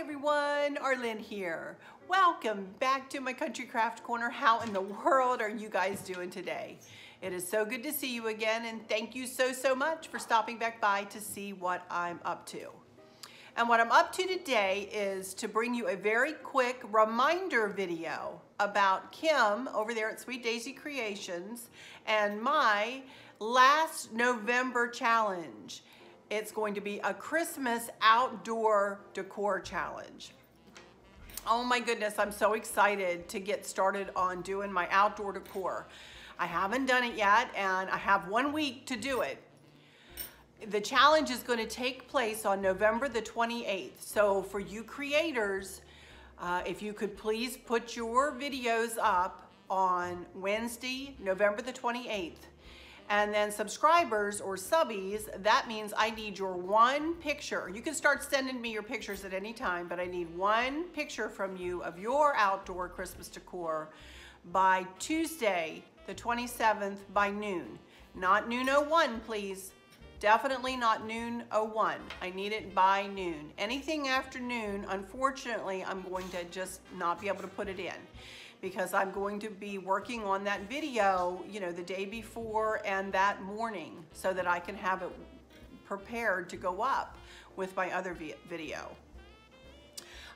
everyone, Arlynn here. Welcome back to my Country Craft Corner. How in the world are you guys doing today? It is so good to see you again and thank you so, so much for stopping back by to see what I'm up to. And what I'm up to today is to bring you a very quick reminder video about Kim over there at Sweet Daisy Creations and my last November challenge. It's going to be a Christmas outdoor decor challenge. Oh my goodness, I'm so excited to get started on doing my outdoor decor. I haven't done it yet and I have one week to do it. The challenge is gonna take place on November the 28th. So for you creators, uh, if you could please put your videos up on Wednesday, November the 28th. And then subscribers or subbies, that means I need your one picture. You can start sending me your pictures at any time, but I need one picture from you of your outdoor Christmas decor by Tuesday, the 27th by noon. Not noon 01, please. Definitely not noon 01. I need it by noon. Anything after noon, unfortunately, I'm going to just not be able to put it in because I'm going to be working on that video, you know, the day before and that morning so that I can have it prepared to go up with my other video.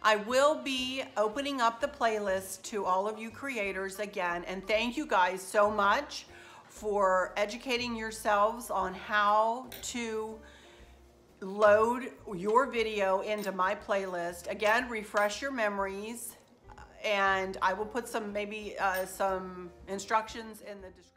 I will be opening up the playlist to all of you creators again, and thank you guys so much for educating yourselves on how to load your video into my playlist. Again, refresh your memories and I will put some maybe uh, some instructions in the description.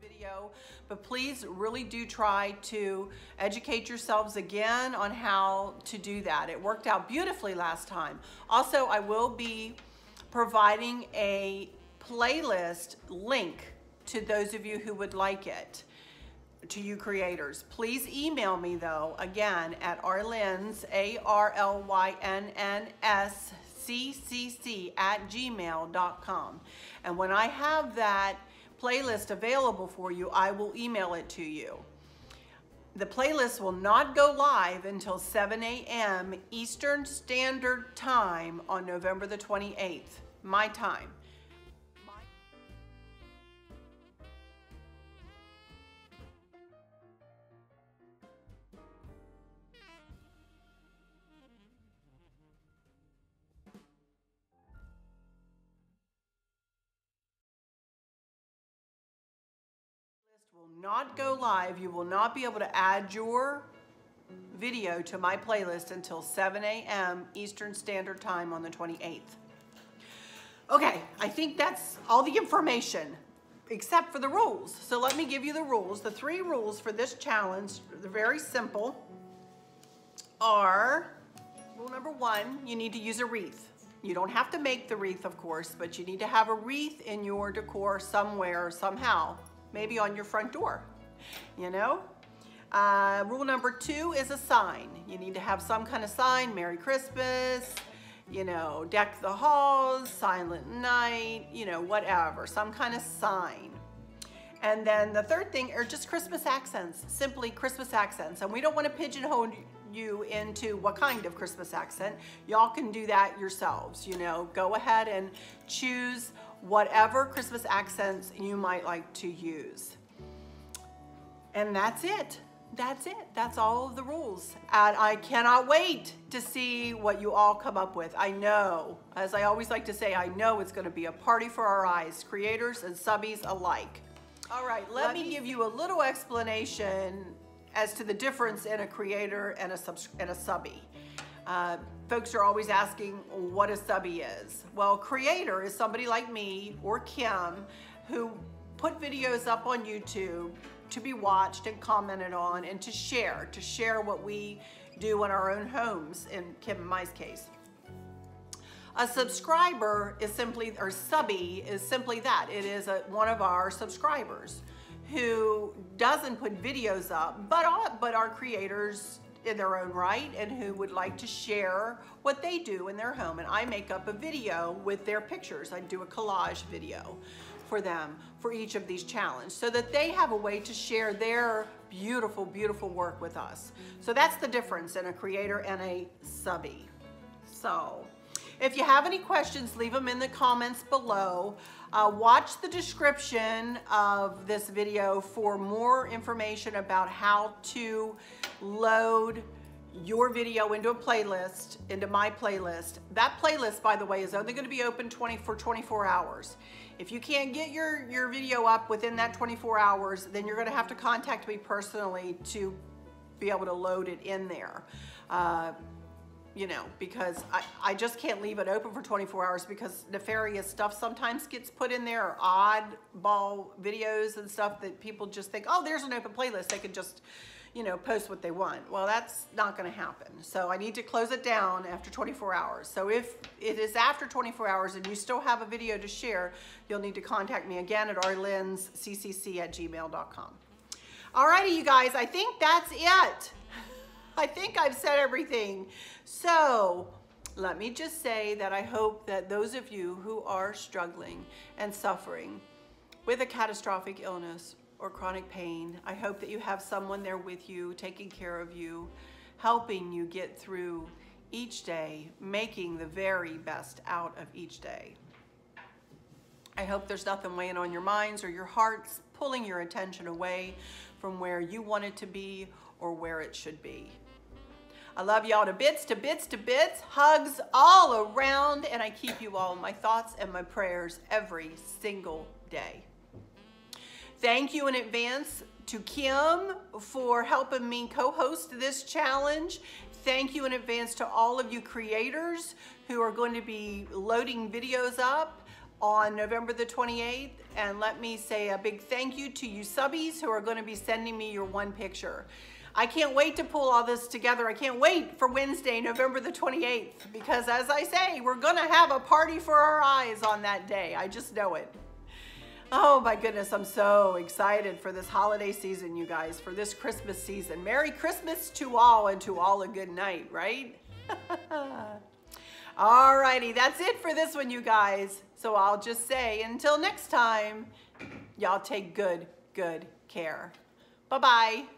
video, but please really do try to educate yourselves again on how to do that. It worked out beautifully last time. Also, I will be providing a playlist link to those of you who would like it to you creators. Please email me though, again, at arlynns, A-R-L-Y-N-N-S, C-C-C at gmail.com. And when I have that playlist available for you, I will email it to you. The playlist will not go live until 7 a.m. Eastern Standard Time on November the 28th, my time. Not go live. You will not be able to add your video to my playlist until 7 a.m. Eastern Standard Time on the 28th. Okay, I think that's all the information except for the rules. So let me give you the rules. The three rules for this challenge, they're very simple, are rule number one, you need to use a wreath. You don't have to make the wreath, of course, but you need to have a wreath in your decor somewhere, somehow maybe on your front door, you know? Uh, rule number two is a sign. You need to have some kind of sign, Merry Christmas, you know, deck the halls, silent night, you know, whatever, some kind of sign. And then the third thing are just Christmas accents, simply Christmas accents. And we don't want to pigeonhole you into what kind of Christmas accent. Y'all can do that yourselves, you know. Go ahead and choose whatever Christmas accents you might like to use. And that's it. That's it. That's all of the rules. And I cannot wait to see what you all come up with. I know, as I always like to say, I know it's going to be a party for our eyes, creators and subbies alike. All right, let, let me, me give you a little explanation as to the difference in a creator and a, and a subbie. Uh, folks are always asking what a subby is. Well, creator is somebody like me or Kim who put videos up on YouTube to be watched and commented on and to share, to share what we do in our own homes, in Kim and my case. A subscriber is simply, or subby is simply that. It is a, one of our subscribers who doesn't put videos up, but, but our creators in their own right and who would like to share what they do in their home. And I make up a video with their pictures. I do a collage video. for them for each of these challenges so that they have a way to share their beautiful, beautiful work with us. So that's the difference in a creator and a subby. So if you have any questions, leave them in the comments below. Uh, watch the description of this video for more information about how to load your video into a playlist, into my playlist. That playlist, by the way, is only gonna be open 20 for 24 hours. If you can't get your, your video up within that 24 hours, then you're gonna have to contact me personally to be able to load it in there. Uh, you know, because I, I just can't leave it open for 24 hours because nefarious stuff sometimes gets put in there or oddball videos and stuff that people just think, oh, there's an open playlist. They can just, you know, post what they want. Well, that's not going to happen. So I need to close it down after 24 hours. So if it is after 24 hours and you still have a video to share, you'll need to contact me again at arlynnsccc at gmail.com. Alrighty, you guys, I think that's it. I think I've said everything. So let me just say that I hope that those of you who are struggling and suffering with a catastrophic illness or chronic pain, I hope that you have someone there with you, taking care of you, helping you get through each day, making the very best out of each day. I hope there's nothing weighing on your minds or your hearts, pulling your attention away from where you want it to be or where it should be. I love y'all to bits, to bits, to bits. Hugs all around. And I keep you all in my thoughts and my prayers every single day. Thank you in advance to Kim for helping me co-host this challenge. Thank you in advance to all of you creators who are going to be loading videos up on November the 28th. And let me say a big thank you to you subbies who are going to be sending me your one picture. I can't wait to pull all this together. I can't wait for Wednesday, November the 28th, because as I say, we're gonna have a party for our eyes on that day. I just know it. Oh my goodness, I'm so excited for this holiday season, you guys, for this Christmas season. Merry Christmas to all and to all a good night, right? Alrighty, that's it for this one, you guys. So I'll just say, until next time, y'all take good, good care. Bye-bye.